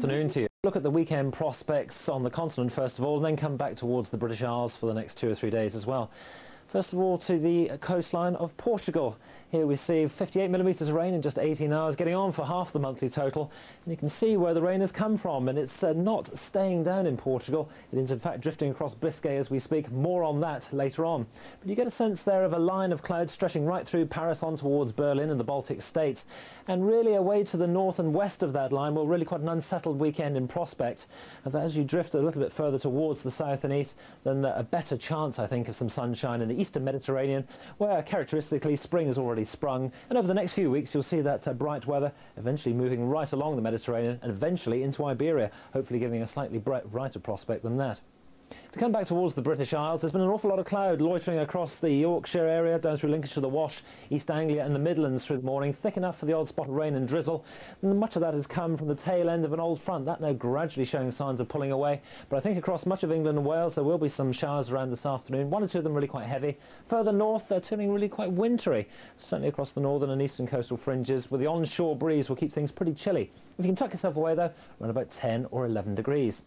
Afternoon to you. Look at the weekend prospects on the continent first of all, and then come back towards the British Isles for the next two or three days as well. First of all, to the coastline of Portugal. Here we see 58 millimetres of rain in just 18 hours, getting on for half the monthly total. And you can see where the rain has come from, and it's uh, not staying down in Portugal. It is in fact drifting across Biscay as we speak. More on that later on. But you get a sense there of a line of clouds stretching right through Paris on towards Berlin and the Baltic states. And really away to the north and west of that line, well, really quite an unsettled weekend in prospect. And as you drift a little bit further towards the south and east, then a better chance, I think, of some sunshine in the eastern Mediterranean, where characteristically spring has already sprung. And over the next few weeks, you'll see that uh, bright weather eventually moving right along the Mediterranean and eventually into Iberia, hopefully giving a slightly brighter prospect than that. We come back towards the British Isles, there's been an awful lot of cloud loitering across the Yorkshire area, down through Lincolnshire, the Wash, East Anglia and the Midlands through the morning, thick enough for the odd spot of rain and drizzle. And much of that has come from the tail end of an old front, that now gradually showing signs of pulling away. But I think across much of England and Wales there will be some showers around this afternoon, one or two of them really quite heavy. Further north they're turning really quite wintry, certainly across the northern and eastern coastal fringes, where the onshore breeze will keep things pretty chilly. If you can tuck yourself away though, around about 10 or 11 degrees.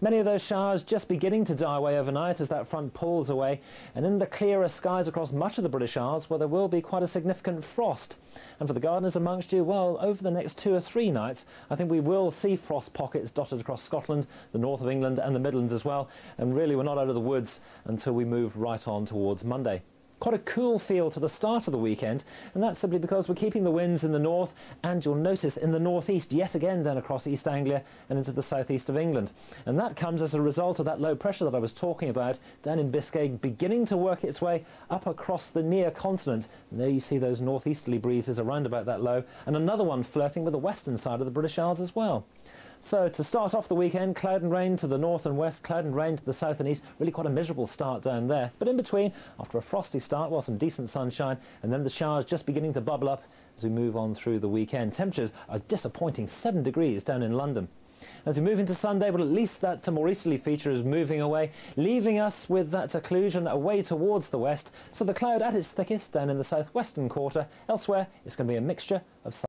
Many of those showers just beginning to die away overnight as that front pulls away, and in the clearer skies across much of the British Isles where there will be quite a significant frost. And for the gardeners amongst you, well, over the next two or three nights, I think we will see frost pockets dotted across Scotland, the north of England and the Midlands as well, and really we're not out of the woods until we move right on towards Monday quite a cool feel to the start of the weekend, and that's simply because we're keeping the winds in the north, and you'll notice in the northeast yet again down across East Anglia and into the southeast of England. And that comes as a result of that low pressure that I was talking about down in Biscay beginning to work its way up across the near continent. And there you see those northeasterly breezes around about that low, and another one flirting with the western side of the British Isles as well. So to start off the weekend, cloud and rain to the north and west, cloud and rain to the south and east. Really quite a miserable start down there. But in between, after a frosty start, well, some decent sunshine, and then the showers just beginning to bubble up as we move on through the weekend. Temperatures are disappointing 7 degrees down in London. As we move into Sunday, but at least that more easterly feature is moving away, leaving us with that occlusion away towards the west. So the cloud at its thickest down in the southwestern quarter. Elsewhere, it's going to be a mixture of